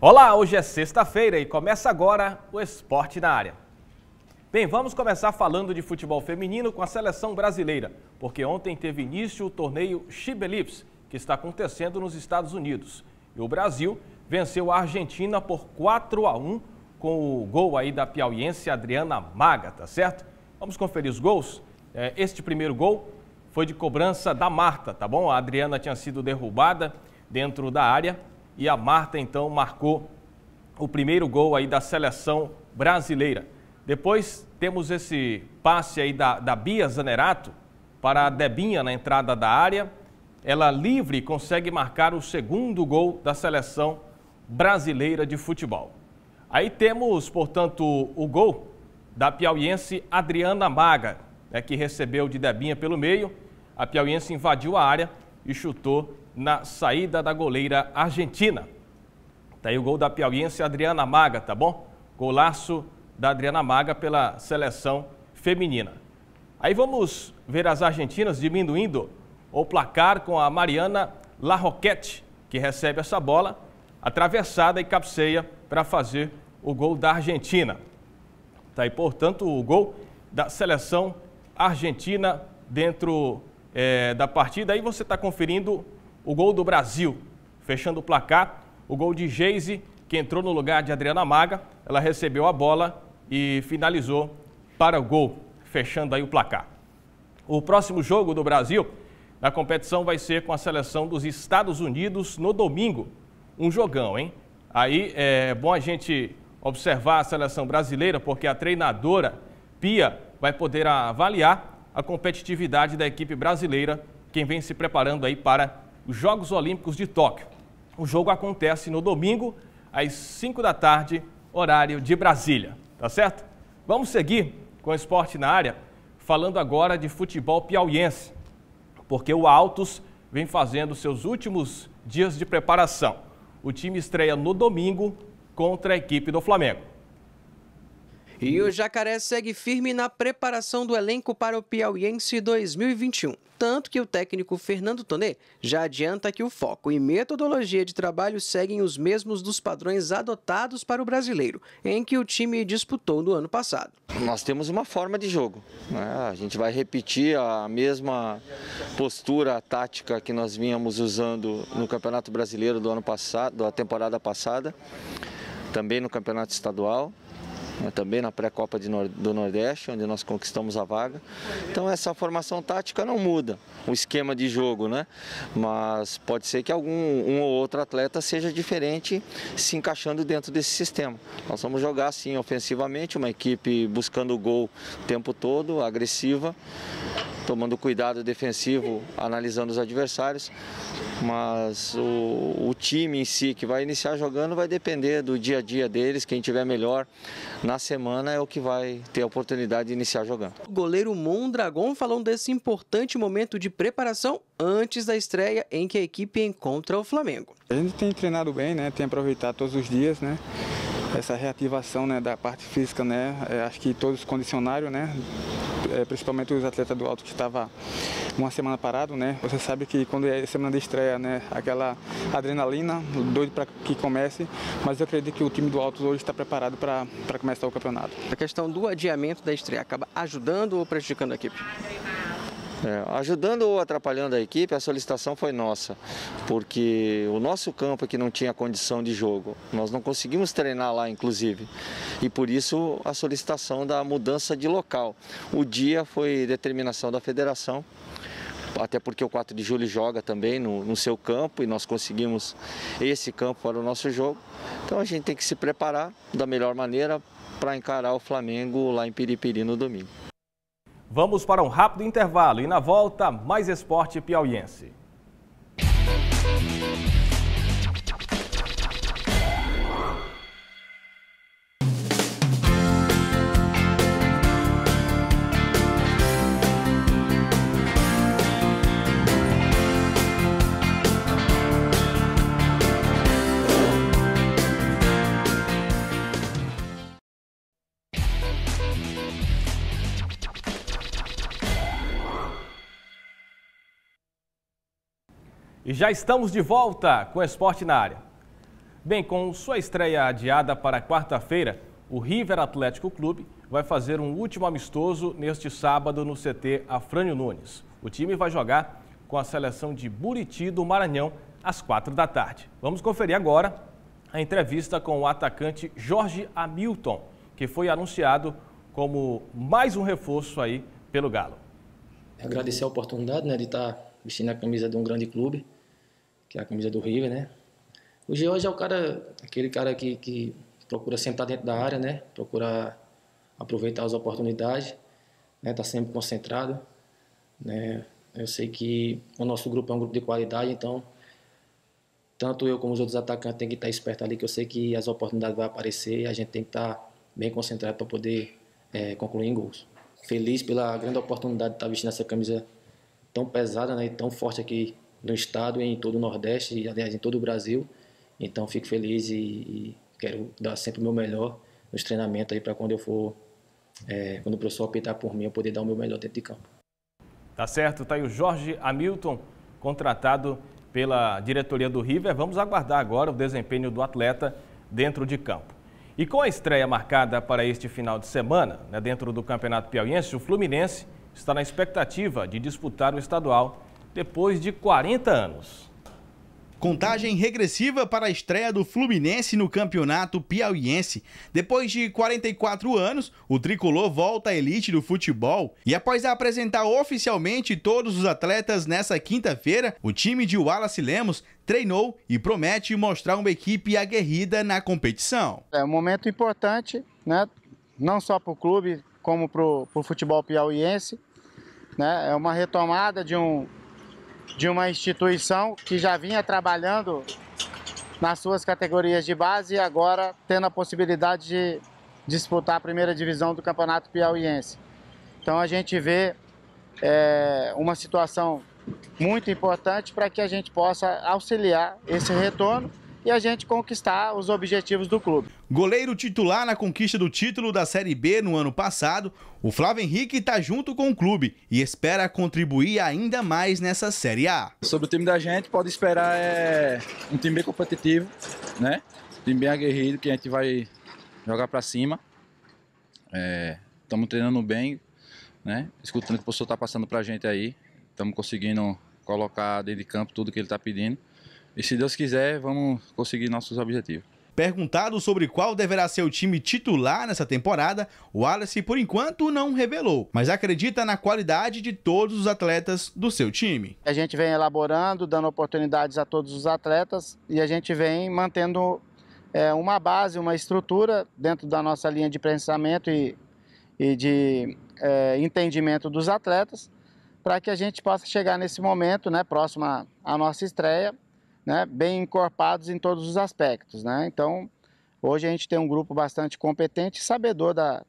Olá, hoje é sexta-feira e começa agora o Esporte na Área. Bem, vamos começar falando de futebol feminino com a seleção brasileira, porque ontem teve início o torneio Chibelips, que está acontecendo nos Estados Unidos. E o Brasil venceu a Argentina por 4 a 1 com o gol aí da piauiense Adriana Maga, tá certo? Vamos conferir os gols. É, este primeiro gol foi de cobrança da Marta, tá bom? A Adriana tinha sido derrubada dentro da área e a Marta então marcou o primeiro gol aí da seleção brasileira. Depois temos esse passe aí da, da Bia Zanerato para a Debinha na entrada da área. Ela livre consegue marcar o segundo gol da seleção brasileira de futebol. Aí temos, portanto, o gol da piauiense Adriana Maga, né, que recebeu de Debinha pelo meio. A piauiense invadiu a área e chutou na saída da goleira argentina. Tá aí o gol da piauiense Adriana Maga, tá bom? Golaço da Adriana Maga pela seleção feminina. Aí vamos ver as argentinas diminuindo o placar com a Mariana Larroquette, que recebe essa bola atravessada e cabeceia para fazer o gol da Argentina. Tá aí, portanto, o gol da seleção argentina dentro é, da partida. Aí você está conferindo o gol do Brasil, fechando o placar. O gol de Geise, que entrou no lugar de Adriana Maga. Ela recebeu a bola e finalizou para o gol, fechando aí o placar. O próximo jogo do Brasil na competição vai ser com a seleção dos Estados Unidos no domingo. Um jogão, hein? Aí é bom a gente observar a seleção brasileira, porque a treinadora Pia vai poder avaliar a competitividade da equipe brasileira, quem vem se preparando aí para os Jogos Olímpicos de Tóquio. O jogo acontece no domingo, às 5 da tarde, horário de Brasília, tá certo? Vamos seguir com o esporte na área, falando agora de futebol piauiense, porque o Altos vem fazendo seus últimos dias de preparação. O time estreia no domingo contra a equipe do Flamengo. E o Jacaré segue firme na preparação do elenco para o Piauiense 2021. Tanto que o técnico Fernando Tonê já adianta que o foco e metodologia de trabalho seguem os mesmos dos padrões adotados para o brasileiro, em que o time disputou no ano passado. Nós temos uma forma de jogo. Né? A gente vai repetir a mesma postura tática que nós vínhamos usando no Campeonato Brasileiro do ano passado, da temporada passada, também no Campeonato Estadual né, também na pré-copa do Nordeste, onde nós conquistamos a vaga. Então essa formação tática não muda o esquema de jogo, né? Mas pode ser que algum um ou outro atleta seja diferente se encaixando dentro desse sistema. Nós vamos jogar assim ofensivamente, uma equipe buscando o gol o tempo todo, agressiva, tomando cuidado defensivo, analisando os adversários, mas o, o, time em si que vai iniciar jogando vai depender do dia a dia deles, quem tiver melhor na semana é o que vai ter a oportunidade de iniciar jogando. O goleiro Mondragon falou desse importante momento de preparação antes da estreia em que a equipe encontra o Flamengo. A gente tem treinado bem, né? tem aproveitado todos os dias, né? Essa reativação né, da parte física, né, é, acho que todos condicionaram, né, é, principalmente os atletas do alto que estava uma semana parado, né, você sabe que quando é semana de estreia, né, aquela adrenalina, doido para que comece, mas eu acredito que o time do alto hoje está preparado para começar o campeonato. A questão do adiamento da estreia acaba ajudando ou prejudicando a equipe? É, ajudando ou atrapalhando a equipe, a solicitação foi nossa, porque o nosso campo aqui não tinha condição de jogo, nós não conseguimos treinar lá, inclusive, e por isso a solicitação da mudança de local. O dia foi determinação da federação, até porque o 4 de julho joga também no, no seu campo e nós conseguimos esse campo para o nosso jogo. Então a gente tem que se preparar da melhor maneira para encarar o Flamengo lá em Piripiri no domingo. Vamos para um rápido intervalo e na volta, mais esporte piauiense. E já estamos de volta com o Esporte na Área. Bem, com sua estreia adiada para quarta-feira, o River Atlético Clube vai fazer um último amistoso neste sábado no CT Afrânio Nunes. O time vai jogar com a seleção de Buriti do Maranhão às quatro da tarde. Vamos conferir agora a entrevista com o atacante Jorge Hamilton, que foi anunciado como mais um reforço aí pelo Galo. Agradecer a oportunidade né, de estar vestindo a camisa de um grande clube, que é a camisa do River, né? O George é o cara, aquele cara que, que procura sempre estar dentro da área, né? Procura aproveitar as oportunidades, né? Tá sempre concentrado, né? Eu sei que o nosso grupo é um grupo de qualidade, então tanto eu como os outros atacantes tem que estar esperto ali, que eu sei que as oportunidades vão aparecer e a gente tem que estar bem concentrado para poder é, concluir em gols. Feliz pela grande oportunidade de estar vestindo essa camisa tão pesada né, e tão forte aqui no estado, em todo o Nordeste e aliás em todo o Brasil. Então fico feliz e, e quero dar sempre o meu melhor nos treinamentos aí para quando eu for, é, quando o professor apitar por mim, eu poder dar o meu melhor dentro de campo. Tá certo, tá aí o Jorge Hamilton, contratado pela diretoria do River. Vamos aguardar agora o desempenho do atleta dentro de campo. E com a estreia marcada para este final de semana, né, dentro do Campeonato Piauiense, o Fluminense está na expectativa de disputar o estadual depois de 40 anos. Contagem regressiva para a estreia do Fluminense no Campeonato Piauiense. Depois de 44 anos, o tricolor volta à elite do futebol e após apresentar oficialmente todos os atletas nessa quinta-feira, o time de Wallace Lemos treinou e promete mostrar uma equipe aguerrida na competição. É um momento importante, né? não só para o clube, como para o futebol piauiense. Né? É uma retomada de um, de uma instituição que já vinha trabalhando nas suas categorias de base e agora tendo a possibilidade de disputar a primeira divisão do Campeonato Piauiense. Então a gente vê é, uma situação muito importante para que a gente possa auxiliar esse retorno e a gente conquistar os objetivos do clube. Goleiro titular na conquista do título da Série B no ano passado, o Flávio Henrique está junto com o clube e espera contribuir ainda mais nessa Série A. Sobre o time da gente, pode esperar é, um time bem competitivo, né? Um time bem aguerrido que a gente vai jogar para cima. Estamos é, treinando bem, né? Escutando o que o professor está passando para a gente aí. Estamos conseguindo colocar dentro de campo tudo que ele está pedindo. E se Deus quiser, vamos conseguir nossos objetivos. Perguntado sobre qual deverá ser o time titular nessa temporada, o Wallace por enquanto não revelou, mas acredita na qualidade de todos os atletas do seu time. A gente vem elaborando, dando oportunidades a todos os atletas e a gente vem mantendo é, uma base, uma estrutura dentro da nossa linha de pensamento e, e de é, entendimento dos atletas para que a gente possa chegar nesse momento, né, próximo à nossa estreia, né, bem encorpados em todos os aspectos. Né? Então, hoje a gente tem um grupo bastante competente e sabedor da,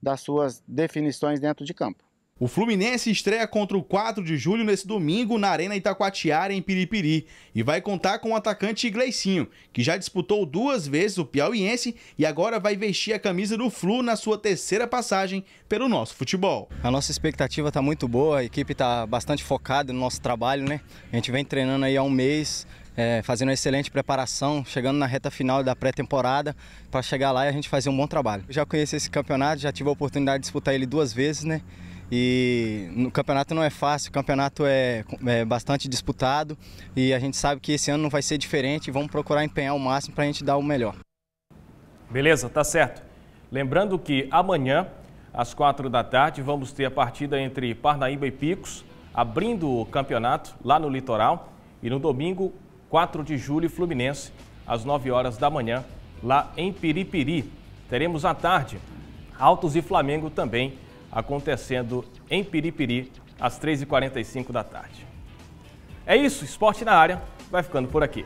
das suas definições dentro de campo. O Fluminense estreia contra o 4 de julho nesse domingo na Arena Itacoatiara, em Piripiri, e vai contar com o atacante Gleicinho, que já disputou duas vezes o Piauiense e agora vai vestir a camisa do Flu na sua terceira passagem pelo nosso futebol. A nossa expectativa está muito boa, a equipe está bastante focada no nosso trabalho, né? A gente vem treinando aí há um mês, é, fazendo uma excelente preparação, chegando na reta final da pré-temporada para chegar lá e a gente fazer um bom trabalho. Eu já conheci esse campeonato, já tive a oportunidade de disputar ele duas vezes, né? E no campeonato não é fácil, o campeonato é, é bastante disputado e a gente sabe que esse ano não vai ser diferente. Vamos procurar empenhar o máximo para a gente dar o melhor. Beleza, tá certo. Lembrando que amanhã, às quatro da tarde, vamos ter a partida entre Parnaíba e Picos, abrindo o campeonato lá no litoral. E no domingo, 4 de julho, Fluminense, às 9 horas da manhã, lá em Piripiri. Teremos à tarde Altos e Flamengo também acontecendo em Piripiri, às 3h45 da tarde. É isso, esporte na área, vai ficando por aqui.